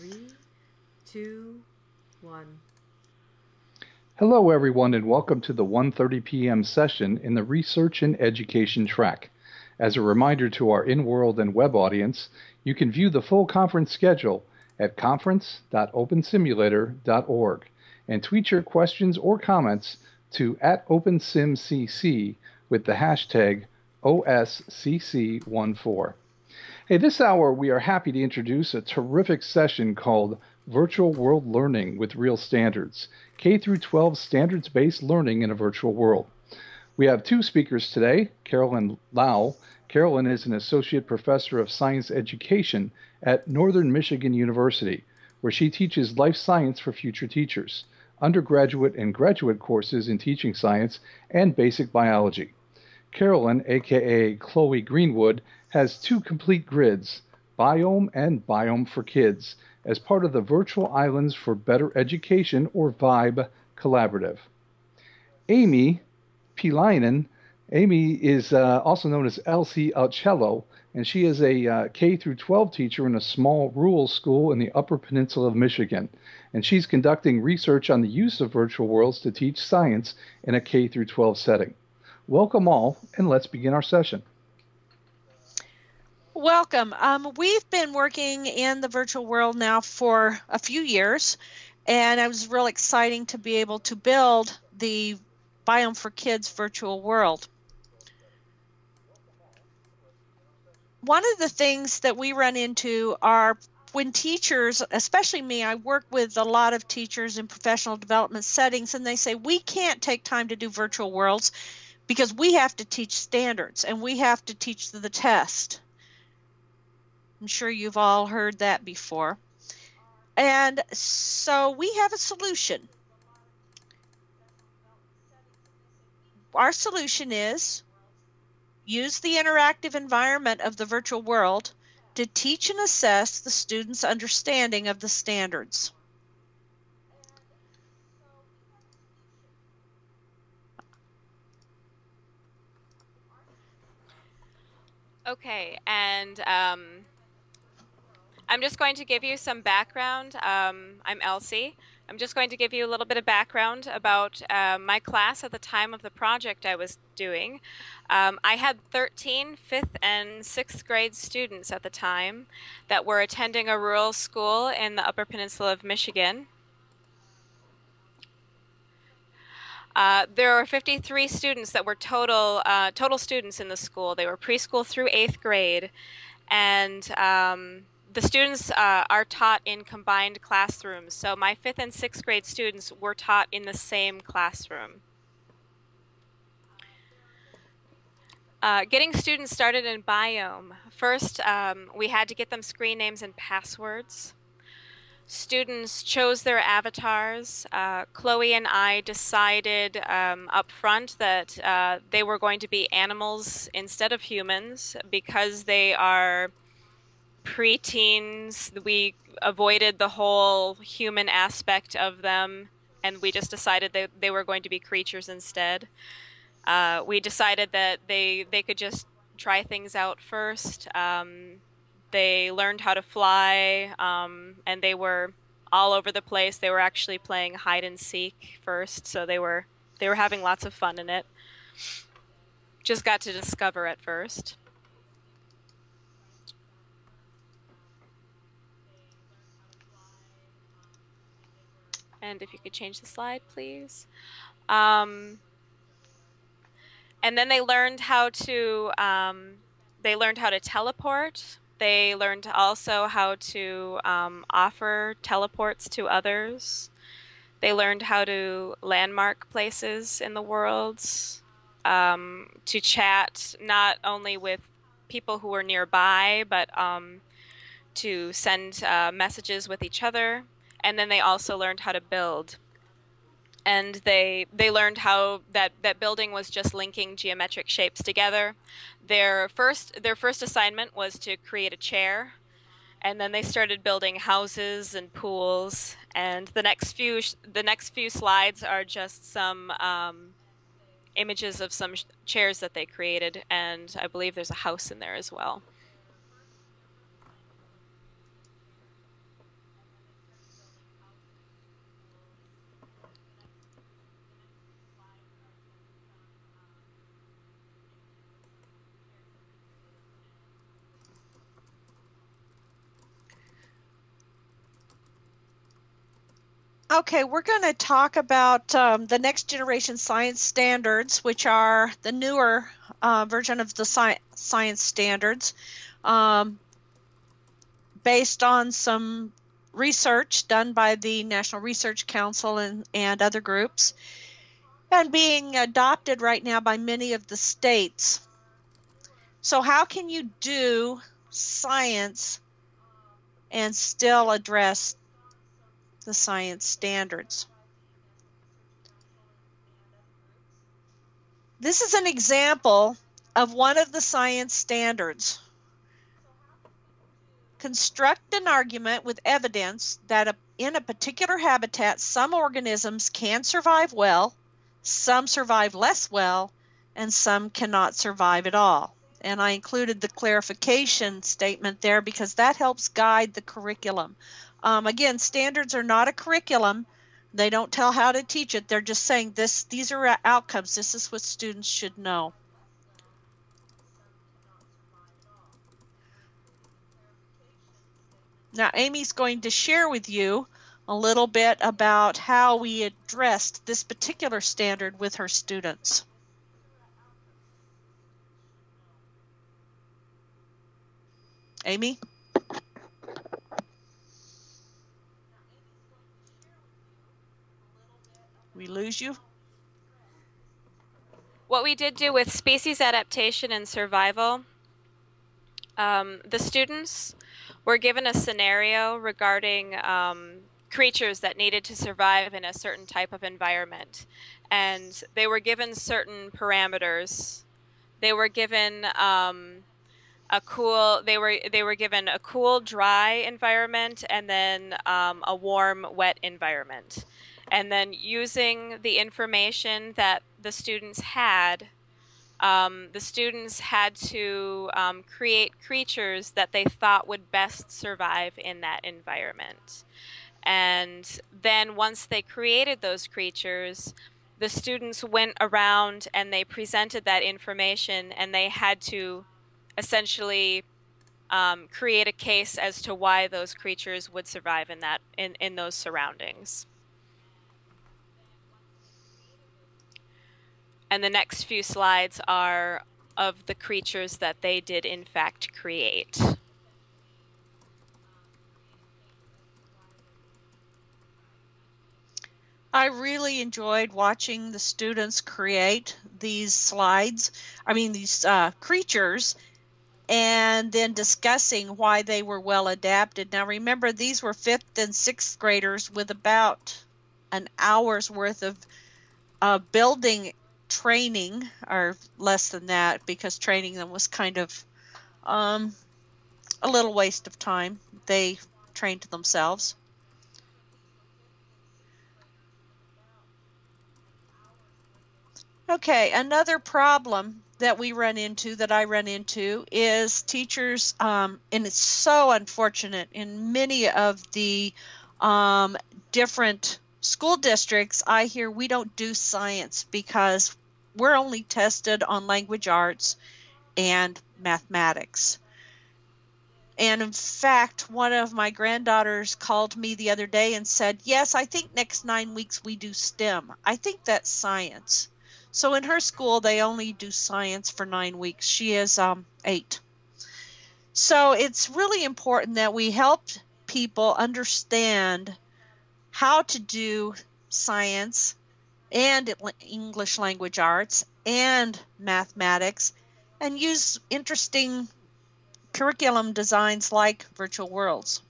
Three, two, one. Hello, everyone, and welcome to the 1:30 p.m. session in the Research and Education track. As a reminder to our in-world and web audience, you can view the full conference schedule at conference.opensimulator.org and tweet your questions or comments to at OpenSimCC with the hashtag OSCC14. Hey, this hour we are happy to introduce a terrific session called Virtual World Learning with Real Standards, K 12 standards-based learning in a virtual world. We have two speakers today, Carolyn Lowe. Carolyn is an associate professor of science education at Northern Michigan University, where she teaches life science for future teachers, undergraduate and graduate courses in teaching science and basic biology. Carolyn, aka Clowey Greenwood, has two complete grids, Biome and Biome for Kids, as part of the Virtual Islands for Better Education or VIBE collaborative. Amy Pihlainen, Amy is uh, also known as Elsie Alcello, and she is a uh, K through 12 teacher in a small rural school in the Upper Peninsula of Michigan, and she's conducting research on the use of virtual worlds to teach science in a K through 12 setting. Welcome all, and let's begin our session. Welcome. Um, we've been working in the virtual world now for a few years, and it was real exciting to be able to build the Biome for Kids virtual world. One of the things that we run into are when teachers, especially me, I work with a lot of teachers in professional development settings, and they say, We can't take time to do virtual worlds because we have to teach standards and we have to teach the test. I'm sure you've all heard that before. And so we have a solution. Our solution is use the interactive environment of the virtual world to teach and assess the students' understanding of the standards. Okay, and um, I'm just going to give you some background. Um, I'm Elsie. I'm just going to give you a little bit of background about uh, my class at the time of the project I was doing. Um, I had 13 fifth and sixth grade students at the time that were attending a rural school in the Upper Peninsula of Michigan. Uh, there were 53 students that were total uh, total students in the school. They were preschool through eighth grade, and um, the students uh, are taught in combined classrooms. So my fifth and sixth grade students were taught in the same classroom. Uh, getting students started in Biome. First, um, we had to get them screen names and passwords. Students chose their avatars. Uh, Clowey and I decided um, up front that uh, they were going to be animals instead of humans because they are preteens. We avoided the whole human aspect of them, and we just decided that they were going to be creatures instead. Uh, we decided that they they could just try things out first. Um, they learned how to fly, um, and they were all over the place. They were actually playing hide and seek first, so they were they were having lots of fun in it. Just got to discover at first. And if you could change the slide, please. Um, and then they learned how to um, they learned how to teleport. They learned also how to um, offer teleports to others. They learned how to landmark places in the world, um, to chat not only with people who were nearby, but um, to send uh, messages with each other and then they also learned how to build. and they they learned how that that building was just linking geometric shapes together. Their first their first assignment was to create a chair, and then they started building houses and pools. And the next few the next few slides are just some um, images of some chairs that they created, and I believe there's a house in there as well. Okay, we're going to talk about um, the next generation science standards, which are the newer uh, version of the sci- science standards, um, based on some research done by the National Research Council and, and other groups, and being adopted right now by many of the states. So, how can you do science and still address the science standards. This is an example of one of the science standards. Construct an argument with evidence that a, in a particular habitat, some organisms can survive well, some survive less well, and some cannot survive at all. And I included the clarification statement there because that helps guide the curriculum. Um, again, standards are not a curriculum. They don't tell how to teach it. They're just saying this. These are outcomes. This is what students should know. Now, Amy's going to share with you a little bit about how we addressed this particular standard with her students. Amy? We lose you? What we did do with species adaptation and survival, um, the students were given a scenario regarding um, creatures that needed to survive in a certain type of environment. And they were given certain parameters. They were given um, a cool. They were they were given a cool, dry environment, and then um, a warm, wet environment and then using the information that the students had um, the students had to um, create creatures that they thought would best survive in that environment. And then once they created those creatures, the students went around and they presented that information and they had to essentially um, create a case as to why those creatures would survive in that in, in those surroundings. And the next few slides are of the creatures that they did in fact create. I really enjoyed watching the students create these slides, I mean, these uh, creatures, and then discussing why they were well adapted. Now, remember, these were fifth and sixth graders with about an hour's worth of uh, building training, or less than that, because training them was kind of um, a little waste of time. They trained themselves. Okay, another problem that we run into, that I run into, is teachers, um, and it's so unfortunate in many of the um, different school districts. I hear we don't do science because we're only tested on language arts and mathematics. And in fact, one of my granddaughters called me the other day and said, Yes, I think next nine weeks we do STEM. I think that's science. So in her school, they only do science for nine weeks. She is um, eight. So it's really important that we help people understand how to do science and English language arts and mathematics and use interesting curriculum designs like virtual worlds.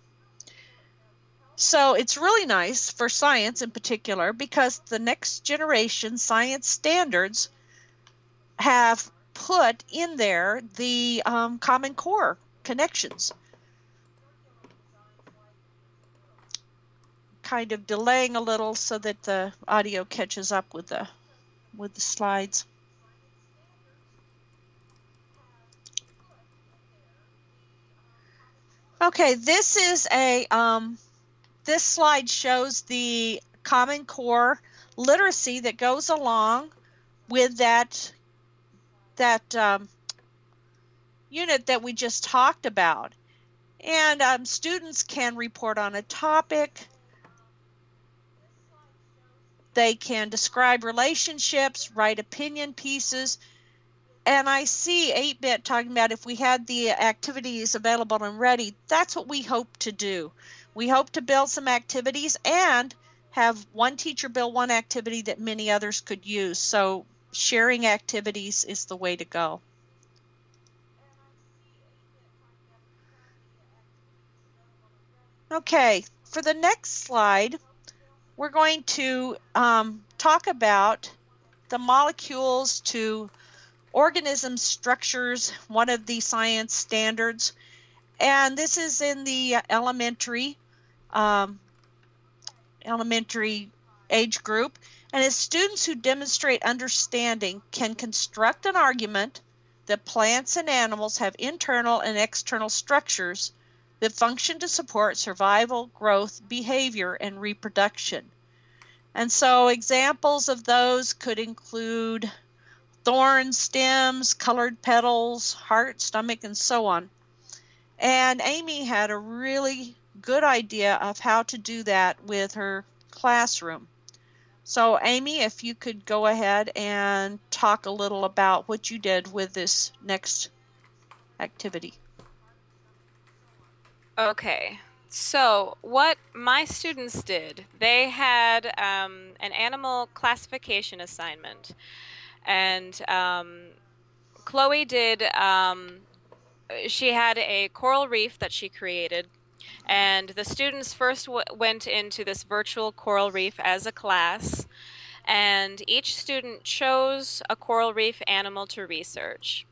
So it's really nice for science in particular because the next generation science standards have put in there the um, Common Core connections. Kind of delaying a little so that the audio catches up with the with the slides. Okay, this is a um, this slide shows the Common Core literacy that goes along with that that um, unit that we just talked about. And um, students can report on a topic. They can describe relationships, write opinion pieces. And I see 8 bit talking about if we had the activities available and ready, that's what we hope to do. We hope to build some activities and have one teacher build one activity that many others could use. So sharing activities is the way to go. Okay, for the next slide, we're going to um, talk about the molecules to organism structures, one of the science standards. And this is in the elementary um, elementary age group. And as students who demonstrate understanding can construct an argument that plants and animals have internal and external structures that function to support survival, growth, behavior, and reproduction. And so examples of those could include thorns, stems, colored petals, heart, stomach, and so on. And Amy had a really good idea of how to do that with her classroom. So, Amy, if you could go ahead and talk a little about what you did with this next activity. Okay. So, what my students did, they had um, an animal classification assignment. And um, Clowey did, um, she had a coral reef that she created and the students first went into this virtual coral reef as a class, and each student chose a coral reef animal to research.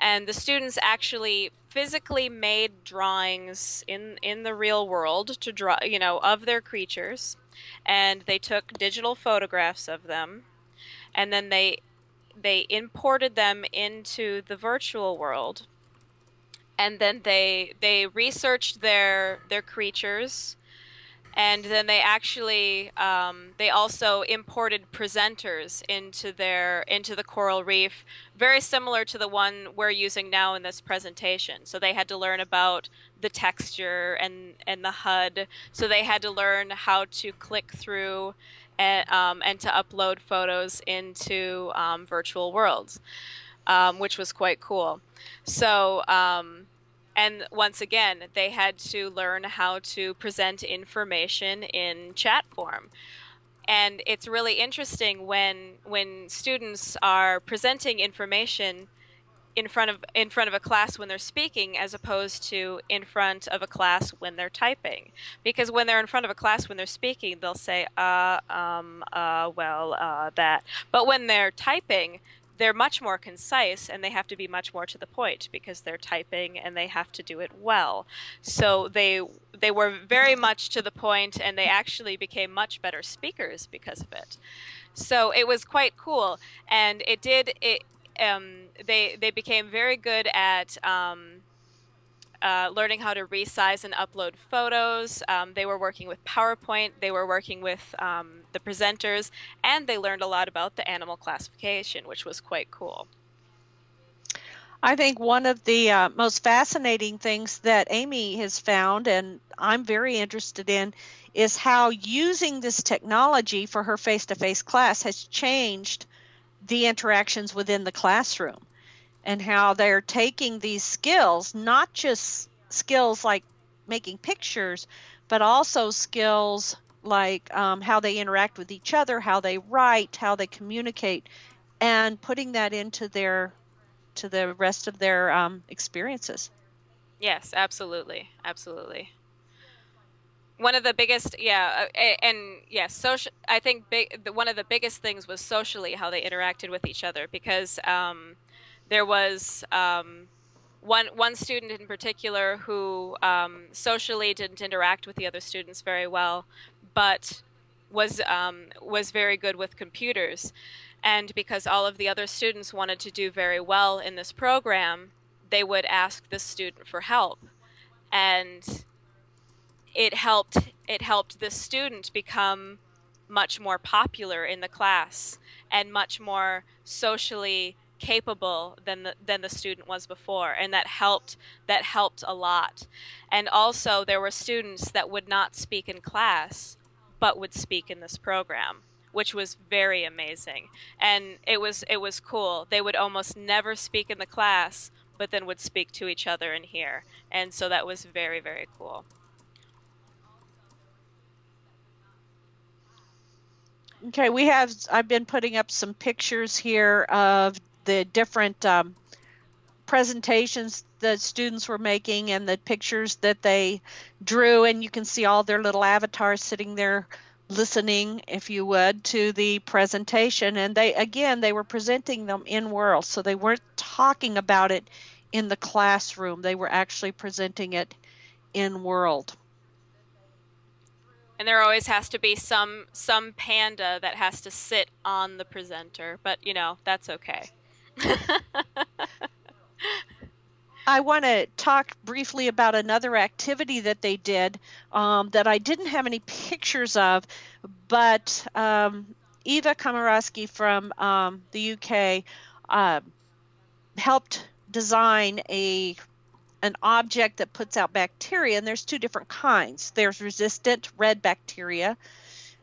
And the students actually physically made drawings in, in the real world to draw, you know, of their creatures. And they took digital photographs of them. And then they they imported them into the virtual world and then they they researched their their creatures and then they actually um, they also imported presenters into their into the coral reef very similar to the one we're using now in this presentation so they had to learn about the texture and and the hud so they had to learn how to click through and, um, and to upload photos into um, virtual worlds um, which was quite cool. So, um, and once again, they had to learn how to present information in chat form. And it's really interesting when when students are presenting information in front of in front of a class when they're speaking as opposed to in front of a class when they're typing because when they're in front of a class when they're speaking they'll say uh um uh well uh that but when they're typing they're much more concise and they have to be much more to the point because they're typing and they have to do it well. So they they were very much to the point and they actually became much better speakers because of it. So it was quite cool and it did it um, they they became very good at um, uh, learning how to resize and upload photos. Um, they were working with PowerPoint. They were working with um, the presenters, and they learned a lot about the animal classification, which was quite cool. I think one of the uh, most fascinating things that Amy has found, and I'm very interested in, is how using this technology for her face to face class has changed the interactions within the classroom and how they're taking these skills, not just skills like making pictures, but also skills like um, how they interact with each other, how they write, how they communicate, and putting that into their to the rest of their um, experiences. Yes, absolutely, absolutely. one of the biggest yeah uh, and yeah social i think big one of the biggest things was socially how they interacted with each other because um, there was um, one one student in particular who um, socially didn't interact with the other students very well but was um, was very good with computers. And because all of the other students wanted to do very well in this program they would ask the student for help. And it helped it helped the student become much more popular in the class and much more socially capable than the, than the student was before and that helped that helped a lot. And also there were students that would not speak in class but would speak in this program which was very amazing. And it was it was cool. They would almost never speak in the class but then would speak to each other in here. And so that was very very cool. Okay, we have, I've been putting up some pictures here of the different um, presentations that students were making and the pictures that they drew, and you can see all their little avatars sitting there listening, if you would, to the presentation. And they, again, they were presenting them in world, so they weren't talking about it in the classroom, they were actually presenting it in world. And there always has to be some some panda that has to sit on the presenter but you know that's okay I want to talk briefly about another activity that they did um, that I didn't have any pictures of, but um, Eva Komorowski from um, the UK uh, helped design a an object that puts out bacteria, and there's two different kinds. There's resistant red bacteria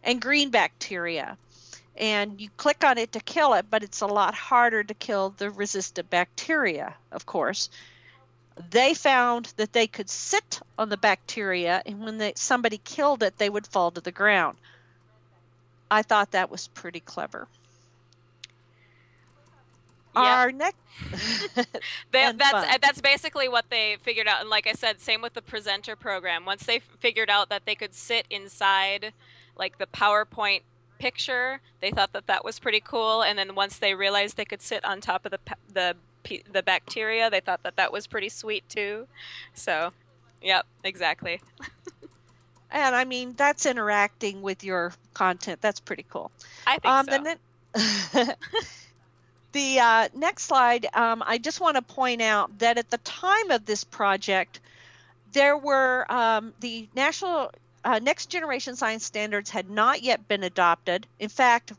and green bacteria. And you click on it to kill it, but it's a lot harder to kill the resistant bacteria, of course. They found that they could sit on the bacteria, and when they, somebody killed it, they would fall to the ground. I thought that was pretty clever. Our next they, that's fun. Uh, that's basically what they figured out and like I said same with the presenter program. Once they figured out that they could sit inside like the PowerPoint picture, they thought that that was pretty cool and then once they realized they could sit on top of the the the bacteria, they thought that that was pretty sweet too. So, yep, exactly. and I mean that's interacting with your content. That's pretty cool. I think um, so. The, The uh, next slide, um, I just want to point out that at the time of this project, there were um, the national uh, next generation science standards had not yet been adopted. In fact,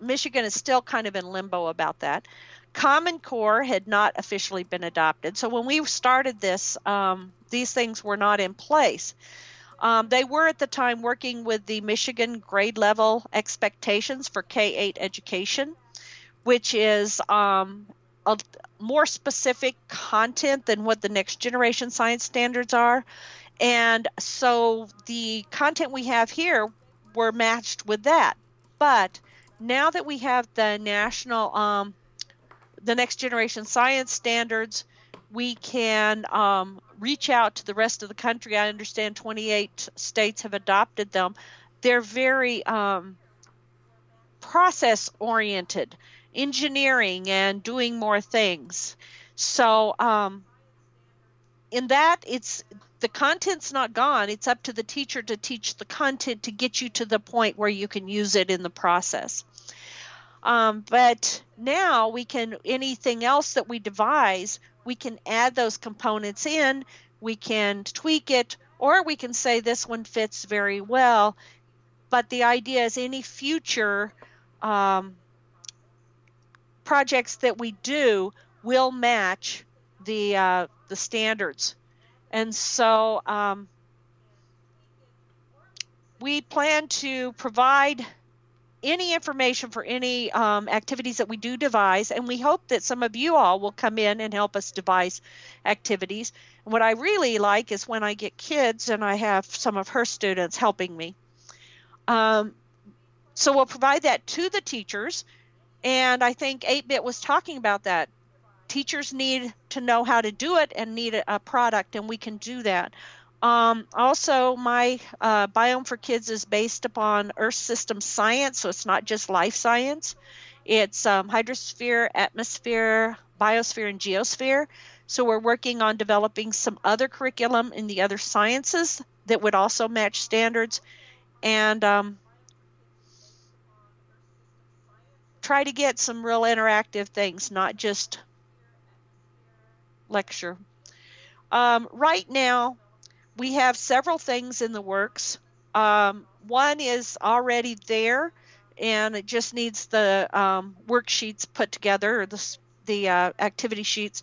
Michigan is still kind of in limbo about that. Common Core had not officially been adopted. So when we started this, um, these things were not in place. Um, they were at the time working with the Michigan grade level expectations for K 8 education which is um, a more specific content than what the next generation science standards are. And so the content we have here were matched with that. But now that we have the national, um, the next generation science standards, we can um, reach out to the rest of the country. I understand 28 states have adopted them. They're very um, process oriented engineering and doing more things. So um, in that, it's the content's not gone. It's up to the teacher to teach the content to get you to the point where you can use it in the process. Um, but now we can anything else that we devise, we can add those components in. We can tweak it, or we can say this one fits very well. But the idea is any future um, projects that we do will match the uh, the standards, and so um, we plan to provide any information for any um, activities that we do devise, and we hope that some of you all will come in and help us devise activities. And what I really like is when I get kids and I have some of her students helping me. Um, so we'll provide that to the teachers and I think 8 bit was talking about that. Teachers need to know how to do it and need a, product, and we can do that. Um, also, my uh, biome for kids is based upon Earth system science, so it's not just life science. It's um, hydrosphere, atmosphere, biosphere, and geosphere. So we're working on developing some other curriculum in the other sciences that would also match standards, and um, try to get some real interactive things, not just lecture. Um, right now, we have several things in the works. Um, one is already there, and it just needs the um, worksheets put together, or the, the uh, activity sheets.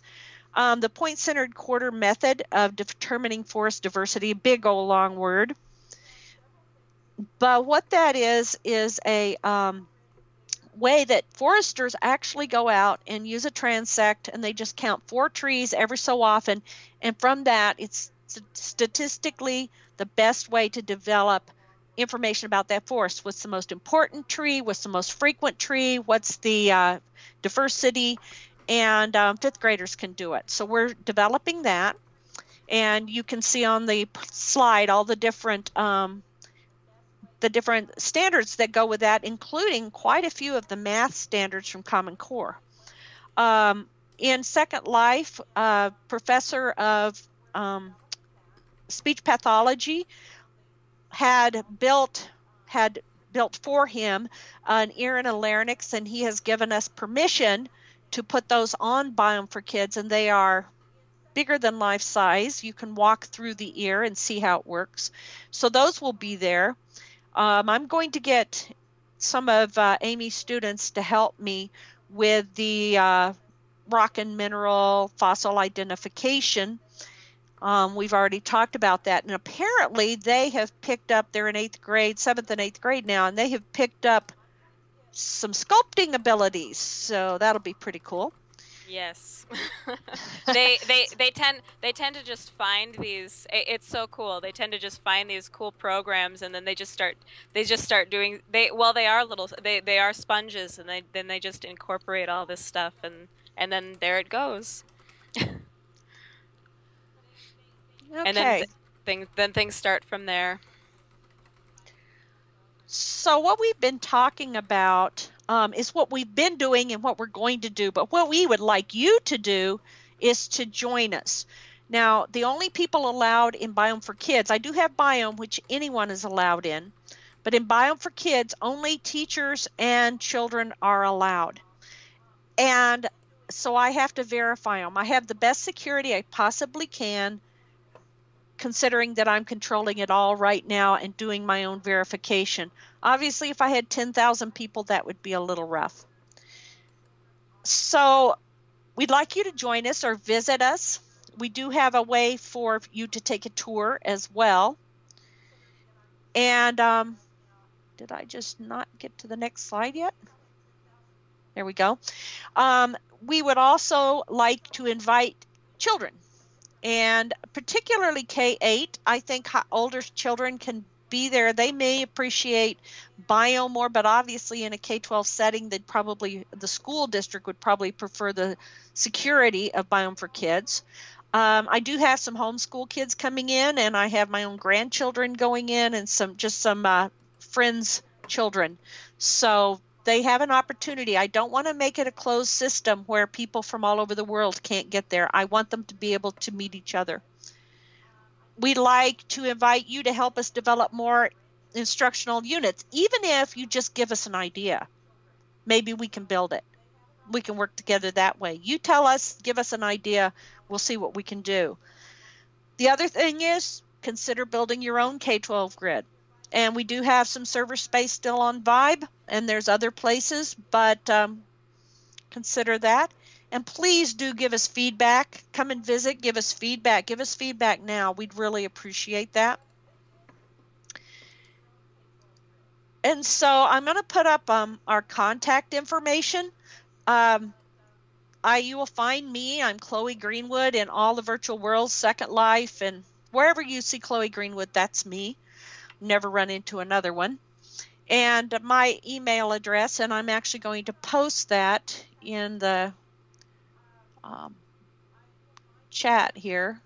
Um, the point centered quarter method of determining forest diversity, a big old long word. But what that is, is a um, way that foresters actually go out and use a transect and they just count four trees every so often. And from that, it's statistically the best way to develop information about that forest. What's the most important tree? What's the most frequent tree? What's the uh, diversity? And um, fifth graders can do it. So we're developing that. And you can see on the slide all the different um, the different standards that go with that, including quite a few of the math standards from Common Core. Um, in Second Life, a professor of um, speech pathology had built had built for him an ear and a larynx, and he has given us permission to put those on Biome for Kids, and they are bigger than life size. You can walk through the ear and see how it works. So those will be there. Um, I'm going to get some of uh, Amy's students to help me with the uh, rock and mineral fossil identification. Um, we've already talked about that. And apparently, they have picked up, they're in eighth grade, seventh and eighth grade now, and they have picked up some sculpting abilities. So that'll be pretty cool. Yes, they they they tend they tend to just find these. It's so cool. They tend to just find these cool programs, and then they just start they just start doing. They well they are little they they are sponges, and they then they just incorporate all this stuff, and and then there it goes. okay. And then th- things then things start from there. So what we've been talking about um, is what we've been doing and what we're going to do. But what we would like you to do is to join us. Now, the only people allowed in Biome for Kids, I do have Biome, which anyone is allowed in, but in Biome for Kids, only teachers and children are allowed. And so I have to verify them. I have the best security I possibly can, considering that I'm controlling it all right now and doing my own verification. Obviously, if I had 10,000 people, that would be a little rough. So, we'd like you to join us or visit us. We do have a way for you to take a tour as well. And um, did I just not get to the next slide yet? There we go. Um, we would also like to invite children, and particularly K 8. I think older children can be there. They may appreciate Biome more, but obviously in a K 12 setting, they'd probably, the school district would probably prefer the security of Biome for Kids. Um, I do have some homeschool kids coming in, and I have my own grandchildren going in, and some just some uh, friends' children. So they have an opportunity. I don't want to make it a closed system where people from all over the world can't get there. I want them to be able to meet each other we'd like to invite you to help us develop more instructional units, even if you just give us an idea. Maybe we can build it. We can work together that way. You tell us, give us an idea, we'll see what we can do. The other thing is consider building your own K 12 grid. And we do have some server space still on Vibe, and there's other places, but um, consider that. And please do give us feedback. Come and visit, give us feedback. Give us feedback now. We'd really appreciate that. And so I'm going to put up um, our contact information. Um, I, you will find me. I'm Clowey Greenwood in all the virtual worlds, Second Life, and wherever you see Clowey Greenwood, that's me. Never run into another one. And my email address, and I'm actually going to post that in the um, chat here.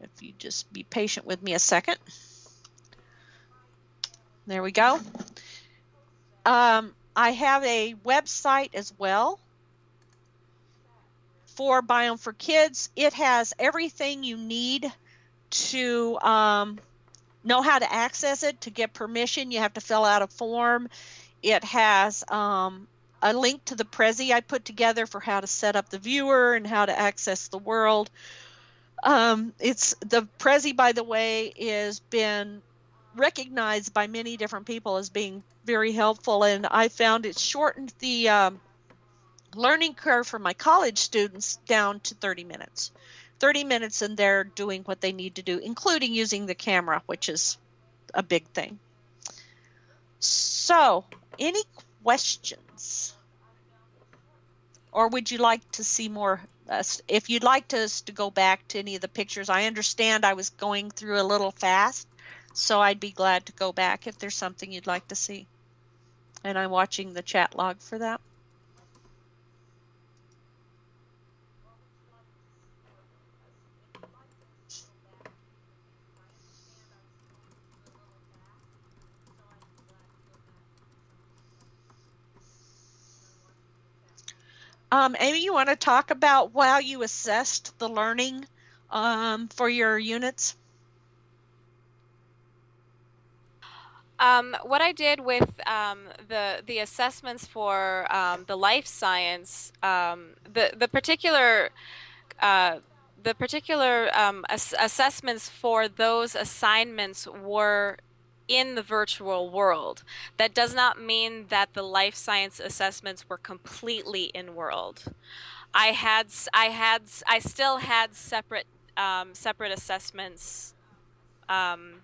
If you just be patient with me a second. There we go. Um, I have a website as well for Biome for Kids. It has everything you need to um, know how to access it. To get permission, you have to fill out a form. It has um, a link to the Prezi I put together for how to set up the viewer and how to access the world. Um, it's the Prezi, by the way, is been recognized by many different people as being very helpful, and I found it shortened the um, learning curve for my college students down to 30 minutes. 30 minutes, and they're doing what they need to do, including using the camera, which is a big thing. So, any questions? Or would you like to see more? Uh, if you'd like us to, to go back to any of the pictures, I understand I was going through a little fast, so I'd be glad to go back if there's something you'd like to see. And I'm watching the chat log for that. Um, Amy, you want to talk about how you assessed the learning um, for your units? Um, what I did with um, the the assessments for um, the life science, um, the the particular uh, the particular um, ass- assessments for those assignments were in the virtual world. That does not mean that the life science assessments were completely in world. I had I had I still had separate um, separate assessments um,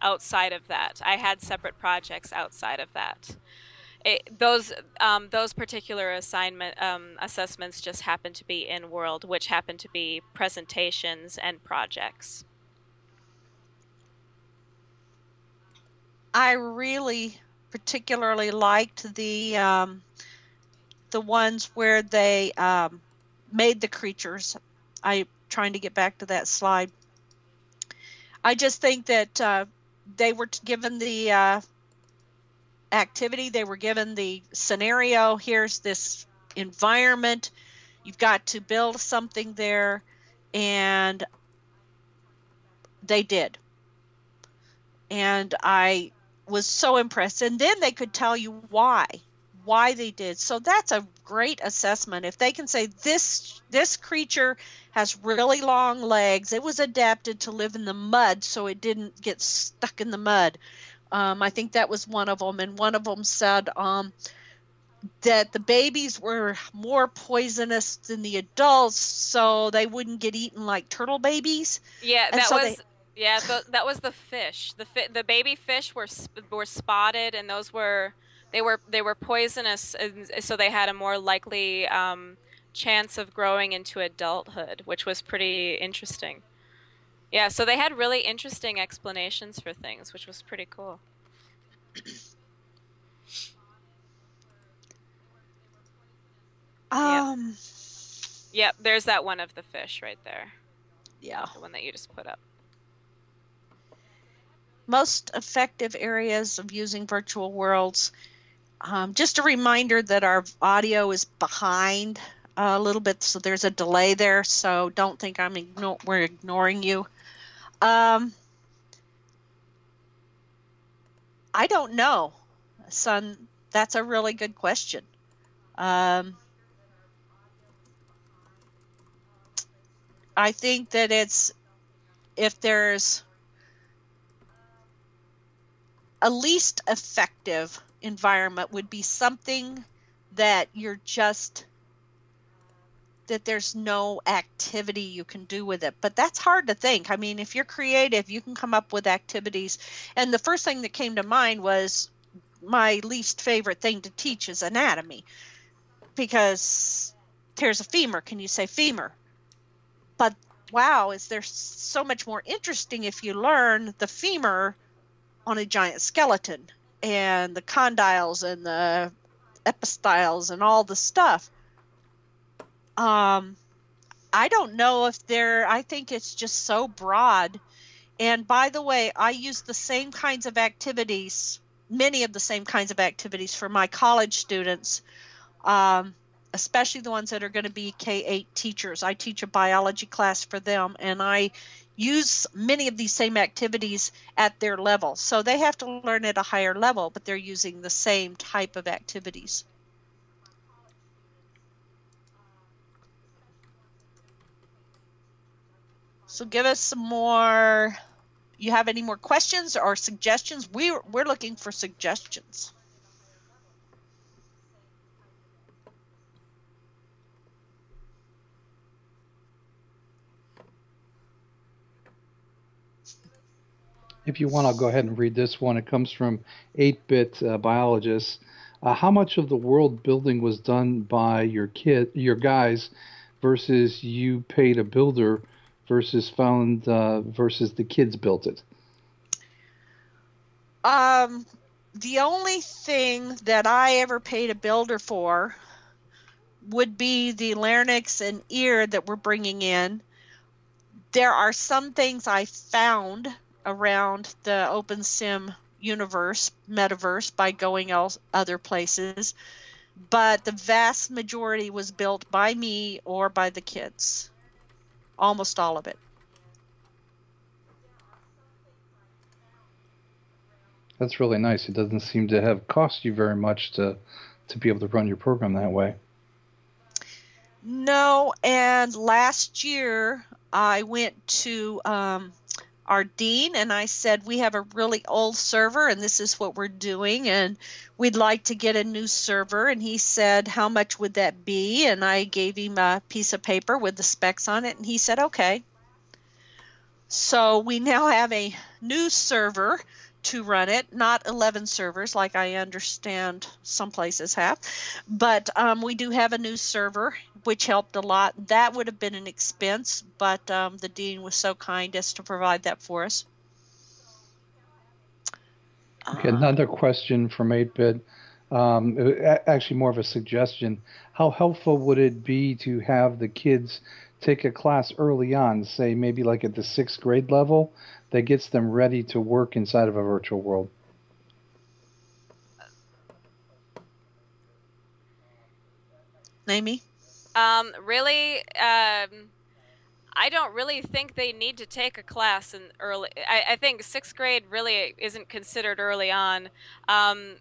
outside of that. I had separate projects outside of that. It, those um, those particular assignment um, assessments just happened to be in world, which happened to be presentations and projects. I really particularly liked the um, the ones where they um, made the creatures. I trying to get back to that slide. I just think that uh, they were given the uh, activity, they were given the scenario. Here's this environment. You've got to build something there, and they did. And I was so impressed. And then they could tell you why, why they did. So that's a great assessment. If they can say this this creature has really long legs, it was adapted to live in the mud, so it didn't get stuck in the mud. Um, I think that was one of them, and one of them said um, that the babies were more poisonous than the adults, so they wouldn't get eaten like turtle babies. Yeah, And that so was they- yeah, th- that was the fish. The fi- the baby fish were sp- were spotted, and those were they were they were poisonous, and so they had a more likely um, chance of growing into adulthood, which was pretty interesting. Yeah, so they had really interesting explanations for things, which was pretty cool. Yeah. Um, Yep, there's that one of the fish right there, yeah. the one that you just put up. Most effective areas of using virtual worlds. Um, just a reminder that our audio is behind a little bit, so there's a delay there. So don't think I'm igno- we're ignoring you. Um, I don't know, son. That's a really good question. Um, I think that it's if there's a least effective environment would be something that you're just that there's no activity you can do with it. But that's hard to think. I mean if you're creative you can come up with activities. And the first thing that came to mind was my least favorite thing to teach is anatomy. Because there's a femur. Can you say femur? But wow is there so much more interesting if you learn the femur on a giant skeleton and the condyles and the epistyles and all the stuff. Um, I don't know if they're, I think it's just so broad. And by the way, I use the same kinds of activities, many of the same kinds of activities for my college students, um, especially the ones that are going to be K 8 teachers. I teach a biology class for them, and I use many of these same activities at their level. So they have to learn at a higher level, but they're using the same type of activities. So give us some more. You have any more questions or suggestions? We're, we're looking for suggestions. If you want, I'll go ahead and read this one. It comes from 8 bit uh, biologists. Uh, how much of the world building was done by your kid, your guys, versus you paid a builder versus found uh, versus the kids built it? Um, the only thing that I ever paid a builder for would be the larynx and ear that we're bringing in. There are some things I found around the OpenSim universe, metaverse, by going else, other places, but the vast majority was built by me or by the kids. Almost all of it. That's really nice. It doesn't seem to have cost you very much to to be able to run your program that way. No, and last year I went to um, our dean and I said, We have a really old server and this is what we're doing, and we'd like to get a new server. And he said, How much would that be? And I gave him a piece of paper with the specs on it, and he said, Okay. So we now have a new server to run it, not 11 servers like I understand some places have, but um, we do have a new server, which helped a lot. That would have been an expense, but um, the dean was so kind as to provide that for us. Okay, another question from 8-Bit. Um, actually, more of a suggestion. How helpful would it be to have the kids take a class early on, say maybe like at the sixth grade level, that gets them ready to work inside of a virtual world? Amy? Um, really, um, I don't really think they need to take a class in early. I, I think sixth grade really isn't considered early on. Um,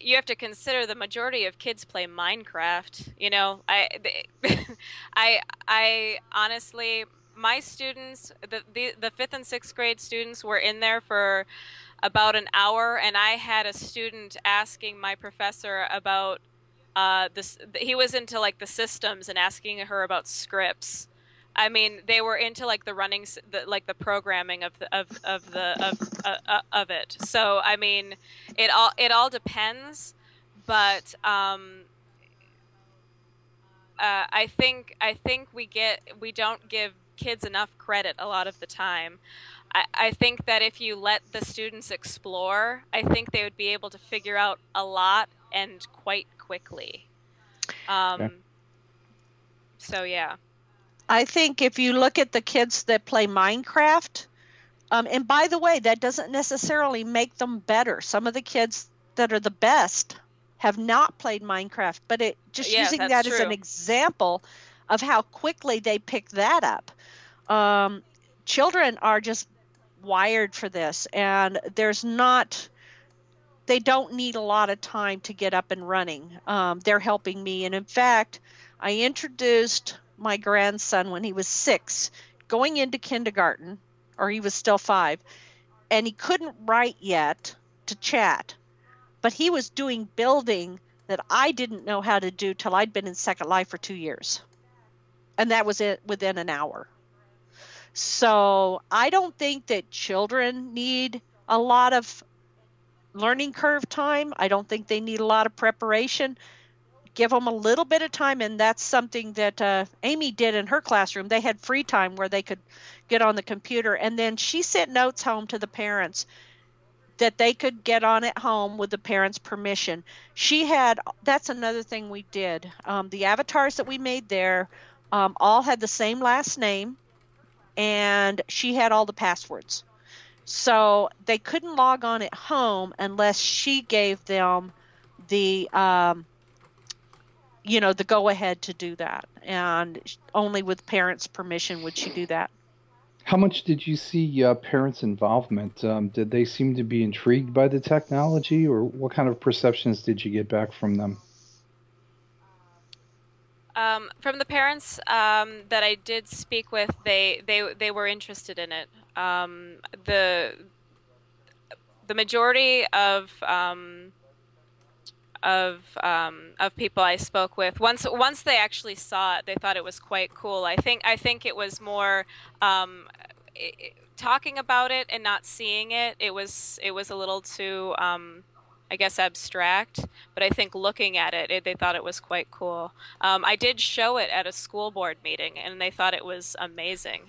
you have to consider the majority of kids play Minecraft. You know, I, they, I, I honestly, my students, the, the the fifth and sixth grade students, were in there for about an hour, and I had a student asking my professor about uh, this. He was into like the systems and asking her about scripts. I mean, they were into like the running, the, like the programming of the of of the of uh, uh, of it. So I mean, it all it all depends, but um, uh, I think I think we get we don't give kids enough credit a lot of the time. I, I think that if you let the students explore, I think they would be able to figure out a lot and quite quickly. Um, okay. So yeah. I think if you look at the kids that play Minecraft, um, and by the way, that doesn't necessarily make them better. Some of the kids that are the best have not played Minecraft, but it just yes, using that true. as an example of how quickly they pick that up. Um, children are just wired for this, and there's not. They don't need a lot of time to get up and running. Um, they're helping me, and in fact, I introduced my grandson when he was six, going into kindergarten, or he was still five, and he couldn't write yet to chat, but he was doing building that I didn't know how to do till I'd been in Second Life for two years. And that was it within an hour. So I don't think that children need a lot of learning curve time. I don't think they need a lot of preparation give them a little bit of time and that's something that uh, amy did in her classroom they had free time where they could get on the computer and then she sent notes home to the parents that they could get on at home with the parents permission she had that's another thing we did um, the avatars that we made there um, all had the same last name, and she had all the passwords. So they couldn't log on at home unless she gave them the, um, you know, the go ahead to do that. And only with parents' permission would she do that. How much did you see uh, parents' involvement? Um, did they seem to be intrigued by the technology, or what kind of perceptions did you get back from them? Um, from the parents um, that I did speak with, they they they were interested in it. Um, the the majority of um, of um, of people I spoke with once once they actually saw it, they thought it was quite cool. I think I think it was more. Um, it, talking about it and not seeing it, it was it was a little too I guess abstract, but I think looking at it, it they thought it was quite cool. Um, I did show it at a school board meeting, and they thought it was amazing.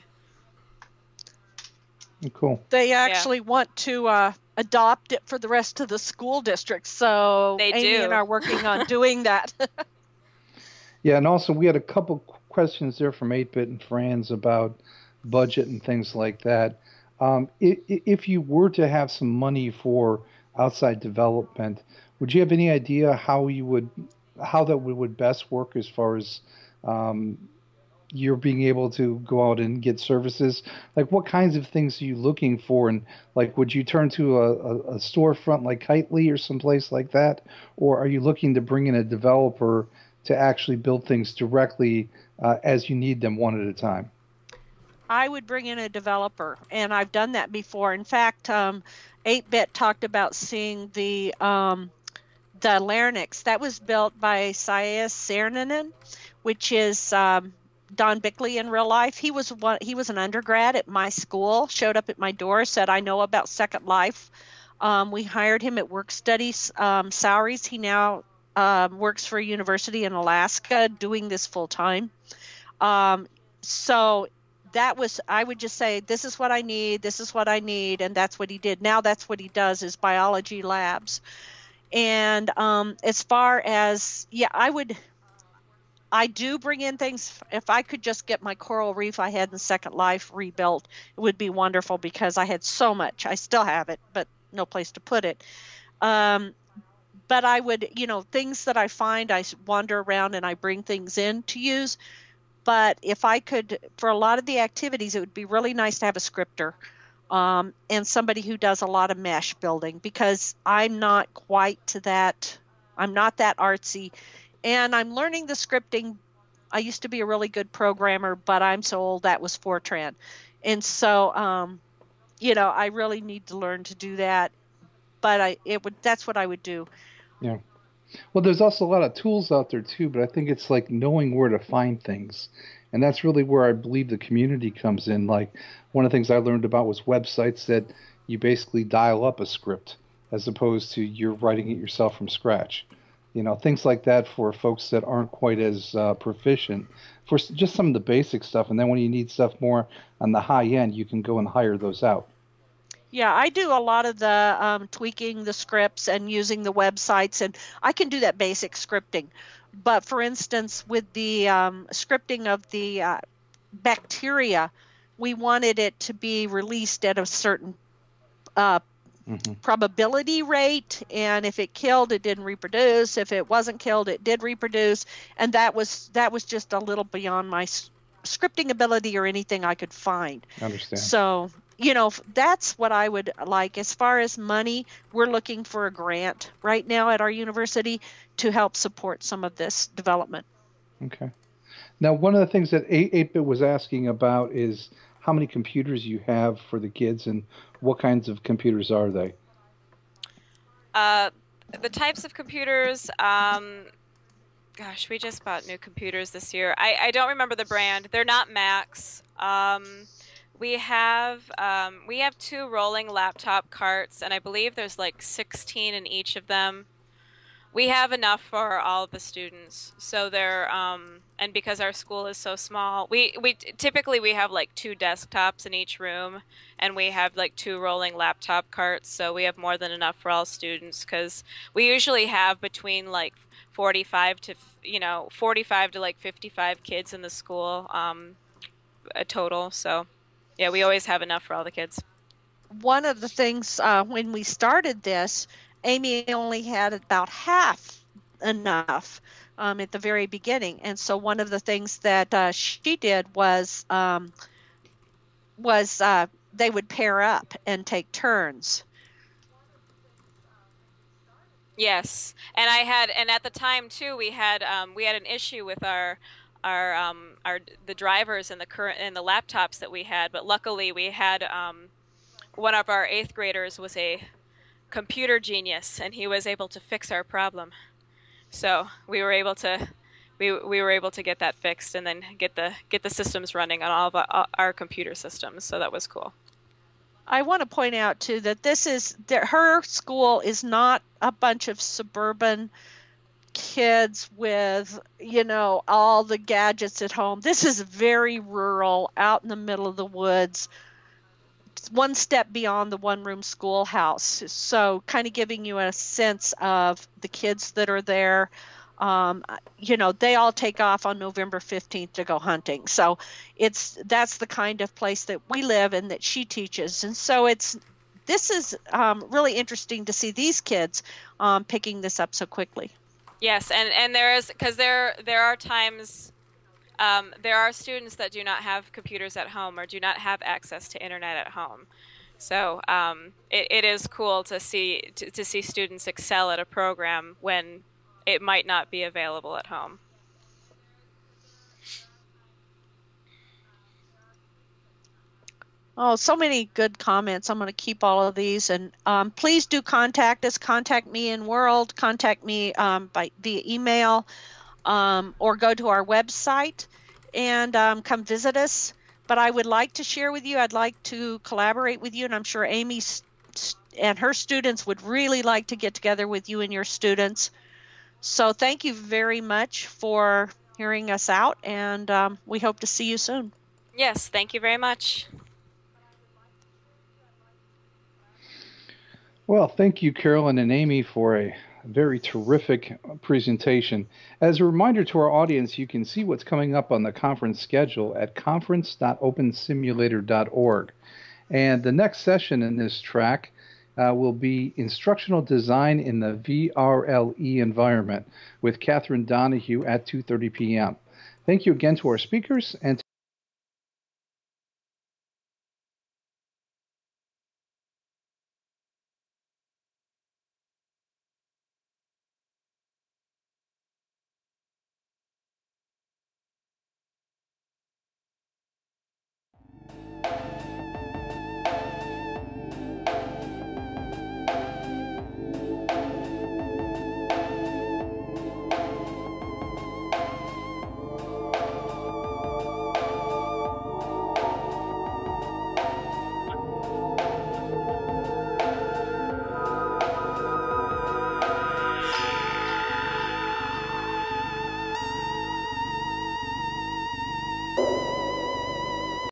Cool. They actually yeah. want to uh, adopt it for the rest of the school districts, so they Amy do. and are working on doing that. yeah, and also we had a couple questions there from 8-Bit and Franz about budget and things like that. Um, if, if you were to have some money for outside development. Would you have any idea how you would how that would, best work as far as um, you're being able to go out and get services? Like, what kinds of things are you looking for? And like, would you turn to a, a, a storefront like Kitely or someplace like that, or are you looking to bring in a developer to actually build things directly uh, as you need them one at a time? I would bring in a developer, and I've done that before. In fact, um, 8-Bit talked about seeing the um, the larynx that was built by Sias Saarinen, which is um, Don Bickley in real life. He was one. He was an undergrad at my school. Showed up at my door, said, "I know about Second Life." Um, we hired him at work studies um, salaries. He now um, works for a university in Alaska, doing this full time. Um, so that was i would just say this is what i need this is what i need and that's what he did. Now that's what he does is biology labs. And um, as far as yeah i would i do bring in things. If i could just get my coral reef i had in second life rebuilt it would be wonderful because i had so much. I still have it but no place to put it. Um, but i would you know things that i find i wander around and i bring things in to use but if I could, for a lot of the activities, it would be really nice to have a scripter um, and somebody who does a lot of mesh building because I'm not quite to that. I'm not that artsy, and I'm learning the scripting. I used to be a really good programmer, but I'm so old that was Fortran, and so um, you know I really need to learn to do that. But I it would that's what I would do. Yeah. Well, there's also a lot of tools out there too, but I think it's like knowing where to find things. And that's really where I believe the community comes in. Like one of the things I learned about was websites that you basically dial up a script as opposed to you're writing it yourself from scratch. You know, things like that for folks that aren't quite as uh, proficient for just some of the basic stuff. And then when you need stuff more on the high end, you can go and hire those out. Yeah, I do a lot of the um, tweaking the scripts and using the websites, and I can do that basic scripting. But for instance, with the um, scripting of the uh, bacteria, we wanted it to be released at a certain uh, mm-hmm. probability rate, and if it killed, it didn't reproduce. If it wasn't killed, it did reproduce, and that was that was just a little beyond my scripting ability or anything I could find. Understand. So you know, that's what I would like. As far as money, we're looking for a grant right now at our university to help support some of this development. Okay. Now, one of the things that 8-Bit was asking about is how many computers you have for the kids and what kinds of computers are they? Uh, the types of computers, um, gosh, we just bought new computers this year. I, I don't remember the brand. They're not Macs. Um, we have um, we have two rolling laptop carts, and I believe there's like 16 in each of them. We have enough for all of the students. So they're um, and because our school is so small, we we typically we have like two desktops in each room, and we have like two rolling laptop carts. So we have more than enough for all students because we usually have between like 45 to you know 45 to like 55 kids in the school um, a total. So yeah, we always have enough for all the kids. One of the things uh, when we started this Amy only had about half enough um, at the very beginning, and so one of the things that uh, she did was um, was uh, they would pair up and take turns. Yes, and I had, and at the time too, we had um, we had an issue with our our um, our the drivers and the current and the laptops that we had, but luckily we had um, one of our eighth graders was a computer genius, and he was able to fix our problem. So we were able to we, we were able to get that fixed and then get the get the systems running on all of our, our computer systems. So that was cool. I want to point out too that this is that her school is not a bunch of suburban kids with you know all the gadgets at home. This is very rural, out in the middle of the woods one step beyond the one room schoolhouse. So, kind of giving you a sense of the kids that are there. Um, you know, they all take off on November 15th to go hunting. So, it's that's the kind of place that we live and that she teaches. And so, it's this is um, really interesting to see these kids um, picking this up so quickly. Yes, and and there is because there there are times um, there are students that do not have computers at home or do not have access to internet at home. So um, it, it is cool to see to, to see students excel at a program when it might not be available at home. Oh, so many good comments. I'm going to keep all of these. And um, please do contact us. Contact me in World. Contact me um, by via email um, or go to our website and um, come visit us. But I would like to share with you, I'd like to collaborate with you, and I'm sure Amy and her students would really like to get together with you and your students. So thank you very much for hearing us out, and um, we hope to see you soon. Yes, thank you very much. Well, thank you, Carolyn and Amy, for a very terrific presentation. As a reminder to our audience, you can see what's coming up on the conference schedule at conference.opensimulator.org. And the next session in this track uh, will be Instructional Design in the VRLE Environment with Catherine Donahue at 2.30 p.m. Thank you again to our speakers and